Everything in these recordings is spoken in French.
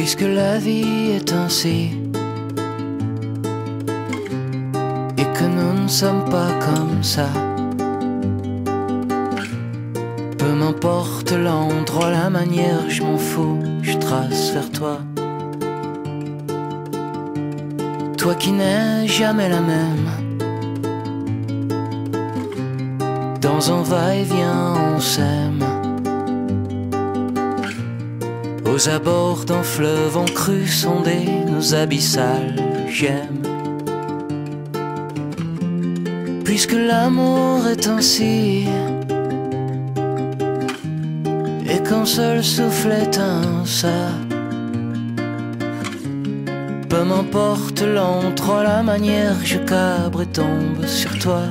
Puisque la vie est ainsi et que nous ne sommes pas comme ça. Peu m'importe l'endroit, la manière, je m'en fous, je trace vers toi. Toi qui n'es jamais la même. Dans un va-et-vient, on s'aime. Aux abords d'un fleuve en cru sondé, nos abyssales, j'aime. Puisque l'amour est ainsi, et qu'un seul souffle éteint ça. Peu m'importe l'entre, la manière, je cabre et tombe sur. Toi.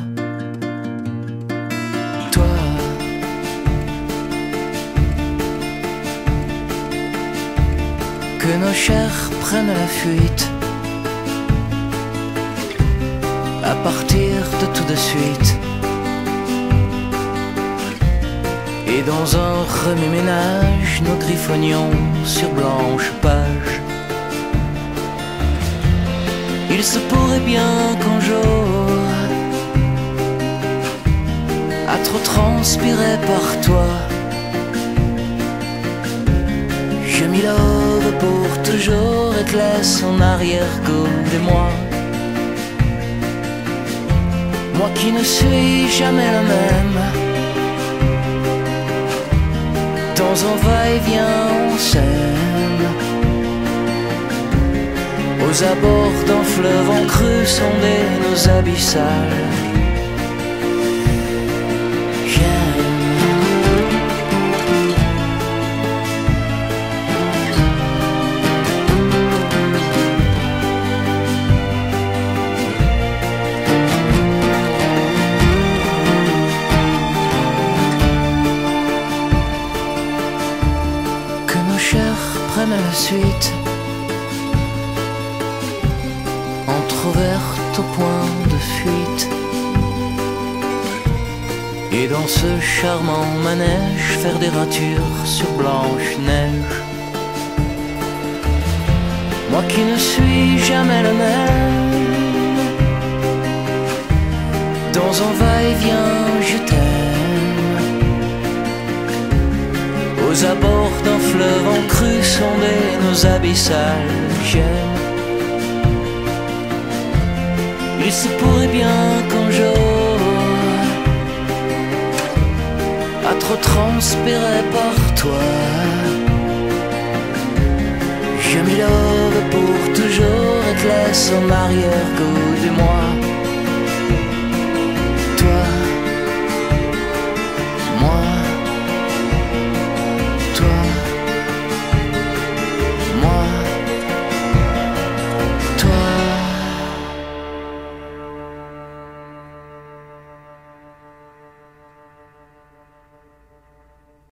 Que nos chairs prennent la fuite. À partir de tout de suite. Et dans un remue-ménage, nous griffonnions sur blanche page. Il se pourrait bien qu'un jour, à trop transpirer par toi, je m'y pour toujours et te laisse en arrière-goût de moi. Moi qui ne suis jamais la même, dans un va-et-vient, on s'aime. Aux abords d'un fleuve en cru sonder nos abyssales. Prennent la suite. entr'ouverte au point de fuite. Et dans ce charmant manège, faire des ratures sur blanche neige. Moi qui ne suis jamais le même, dans un va-et-vient, je t'aime. Aux abords d'un fleuve en cru sonder nos abyssales. Il se pourrait bien qu'un jour, à trop transpirer par toi, je m'y pour toujours et te laisse en arrière-goût de moi.